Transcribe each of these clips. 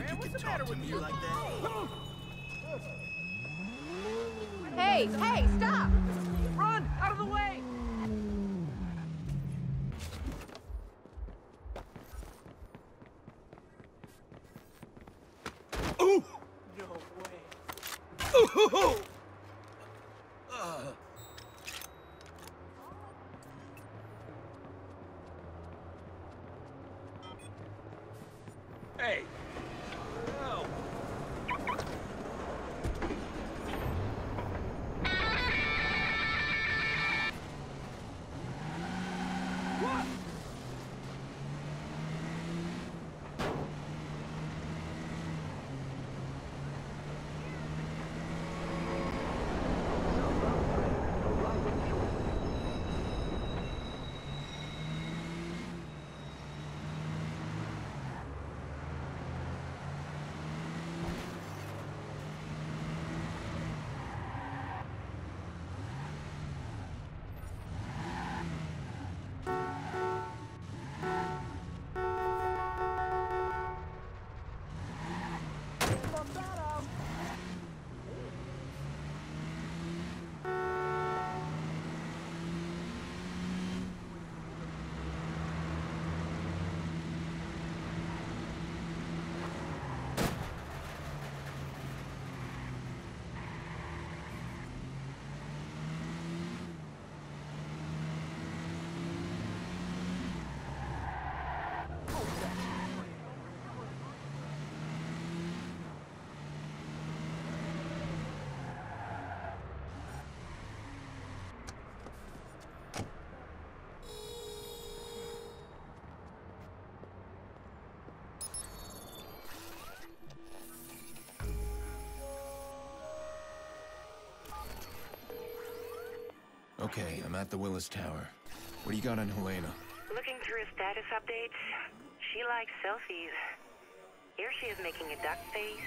think you can talk to me like that? Hey, hey, stop! Run! Out of the way! Ooh! No way. Ooh! Hey! Okay, I'm at the Willis Tower. What do you got on Elena? Looking through her status updates, she likes selfies. Here she is making a duck face,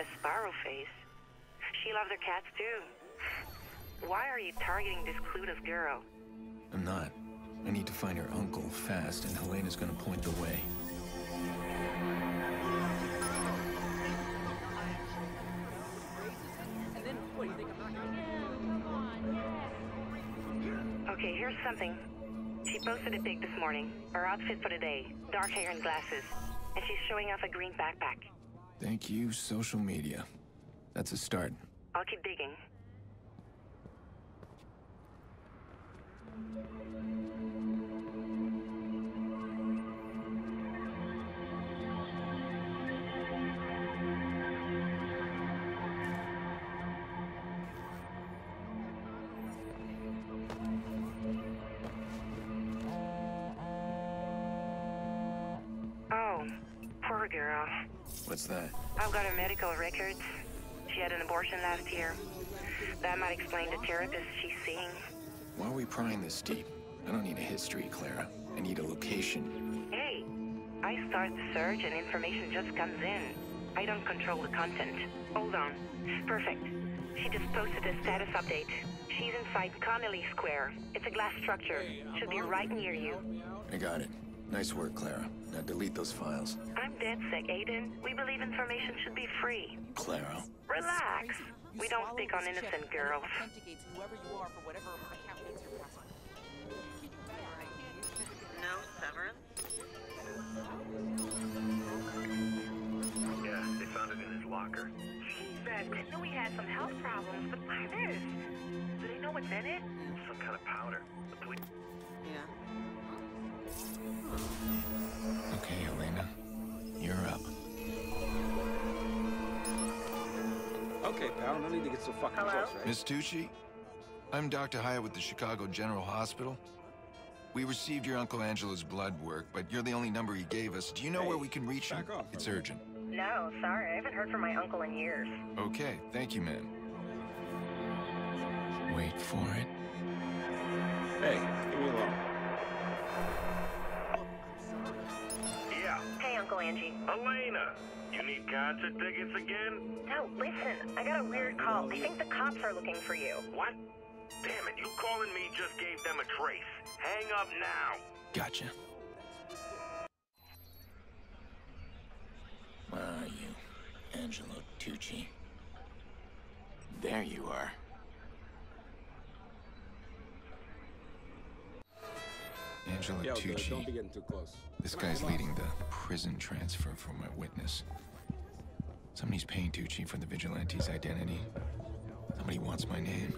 a sparrow face. She loves her cats too. Why are you targeting this clueless girl? I'm not. I need to find her uncle fast, and Elena's gonna point the way. Something. She posted it big this morning. Her outfit for the day. Dark hair and glasses. And she's showing off a green backpack. Thank you, social media. That's a start. I'll keep digging. What's that? I've got her medical records. She had an abortion last year. That might explain the therapist she's seeing. Why are we prying this deep? I don't need a history, Clara. I need a location. Hey, I start the search and information just comes in. I don't control the content. Hold on. Perfect. She just posted a status update. She's inside Connolly Square. It's a glass structure. Should be right near you. I got it. Nice work, Clara. Now delete those files. I'm dead sick, Aiden. We believe information should be free. Clara. Relax. We don't pick on innocent girls. Authenticates whoever you are for whatever account needs your password. No severance? Yeah, they found it in his locker. Jesus, I knew he had some health problems, but why this? Do they know what's in it? Some kind of powder. The police. Okay, Elena. You're up. Okay, pal, no need to get so fucking Hello? close, right? Miss Tucci? I'm Dr. Hyatt with the Chicago General Hospital. We received your Uncle Angelo's blood work, but you're the only number he gave us. Do you know Hey, where we can reach him? off, It's okay? urgent. No, sorry. I haven't heard from my uncle in years. Okay, thank you, ma'am. Wait for it. Hey, leave me alone. Angie. Elena. You need concert tickets again? No, listen. I got a weird call. I think the cops are looking for you. What? Damn it, you calling me just gave them a trace. Hang up now. Gotcha. Where are you? Angelo Tucci. There you are. Angelo Yo, Tucci. don't be getting too close. This guy's leading the prison transfer for my witness. Somebody's paying Tucci for the vigilante's identity. Somebody wants my name.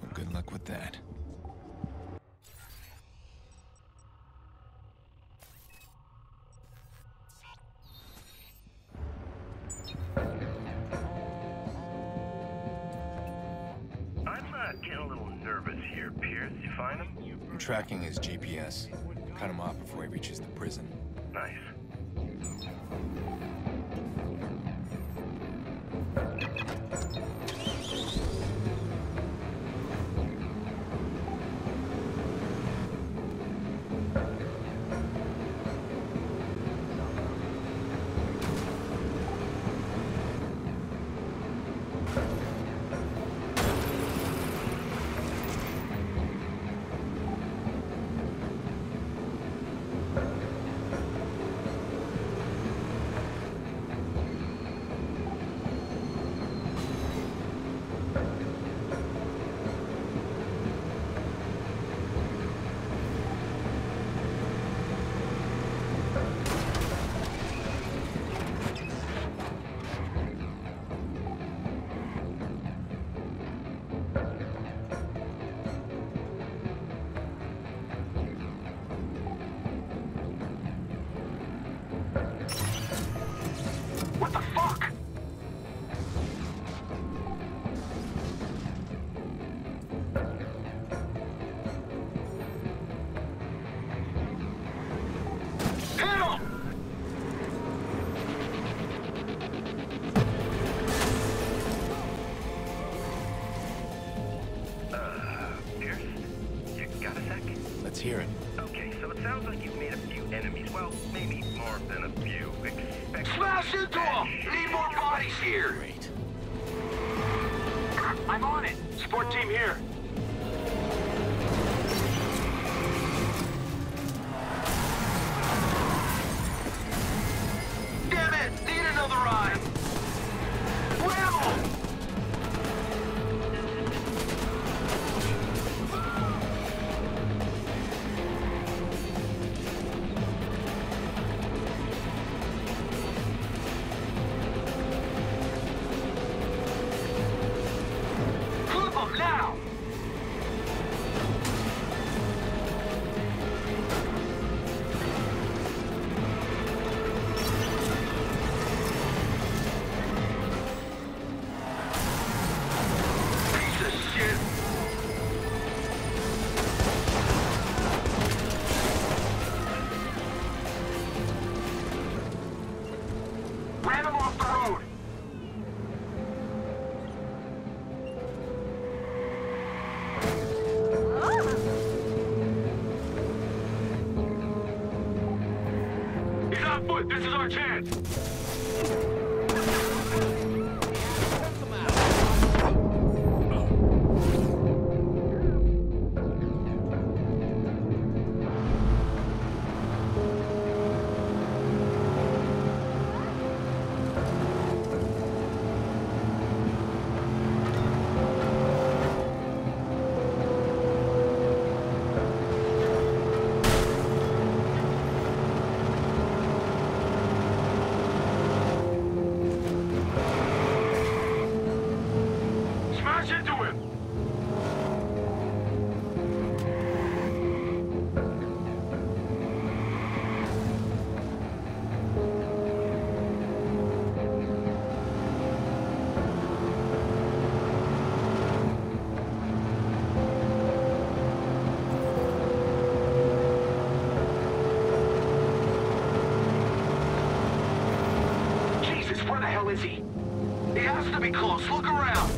Well, good luck with that. GPS. Cut him off before he reaches the prison. Nice. What the fuck? Him! Uh, Pearce? You got a sec? Let's hear it. Okay, so it sounds like you've made a few enemies. Well, maybe more than a few. Expect Smash into them! Need more bodies here! Great. I'm on it! Support team here. He's on foot! This is our chance! Close. Look around.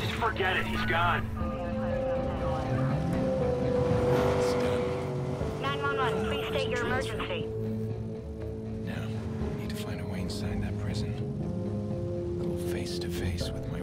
Just forget it. He's gone. 911, please state your emergency. Now, inside that prison. Little face to face with my